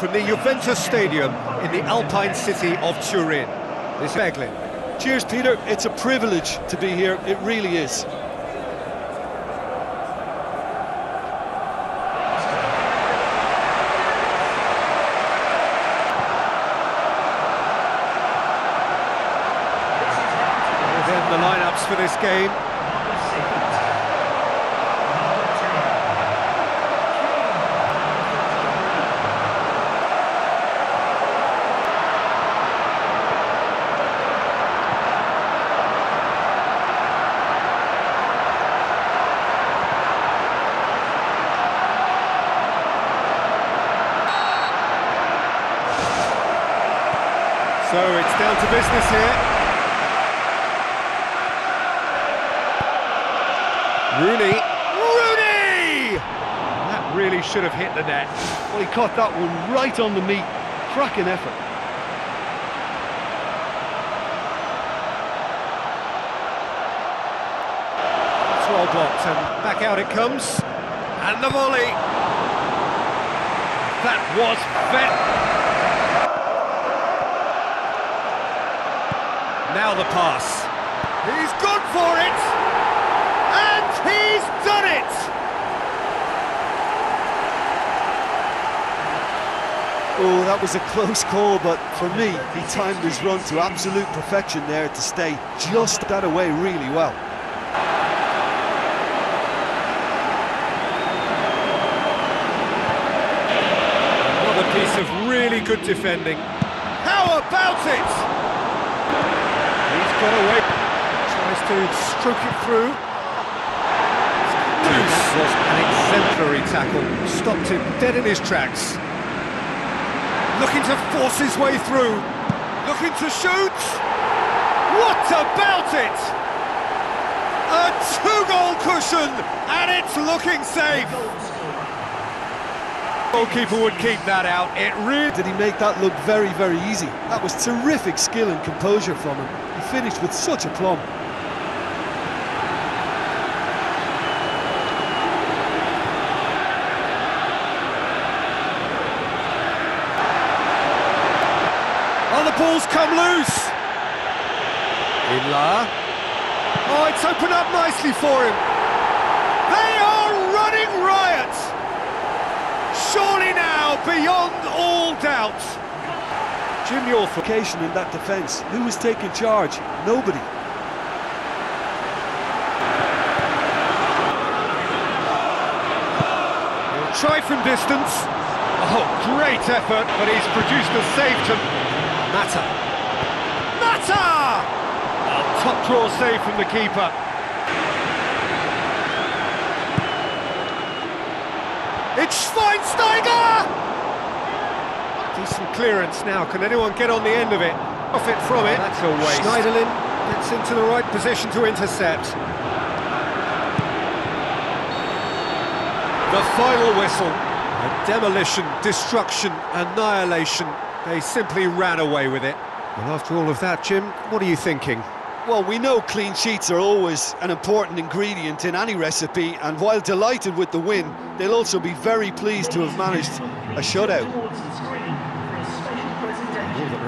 from the Juventus Stadium in the Alpine city of Turin. This is Beglin. Cheers, Peter. It's a privilege to be here. It really is. Then the lineups for this game. So it's down to business here. Rooney. Rooney! That really should have hit the net. Well, he caught that one right on the meat. Cracking effort. It's well blocked and back out it comes. And the volley. That was vet. Now the pass. He's gone for it! And he's done it! Oh, that was a close call, but for me, he timed his run to absolute perfection there to stay just that away really well. Another piece of really good defending. How about it? He's got away. Tries to stroke it through. That was an exemplary tackle. Stopped him dead in his tracks. Looking to force his way through. Looking to shoot. What about it? A two-goal cushion, and it's looking safe. Goalkeeper would keep that out. It really Did he make that look very, very easy? That was terrific skill and composure from him. He finished with such a aplomb. Oh, the ball's come loose. Ila. Oh, it's opened up nicely for him. They are running riot. Surely now, beyond all doubt. Jim York occasion in that defence. Who was taking charge? Nobody. He'll try from distance. Oh, great effort, but he's produced a save to Mata. Mata! A top draw save from the keeper. It's Schweinsteiger! Decent clearance now. Can anyone get on the end of it? Off it from it. That's a waste. Schneiderlin gets into the right position to intercept. The final whistle. A demolition, destruction, annihilation. They simply ran away with it. Well, after all of that, Jim, what are you thinking? Well, we know clean sheets are always an important ingredient in any recipe, and while delighted with the win, they'll also be very pleased to have managed a shutout.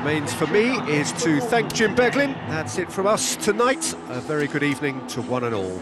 Remains for me is to thank Jim Beglin. That's it from us tonight. A very good evening to one and all.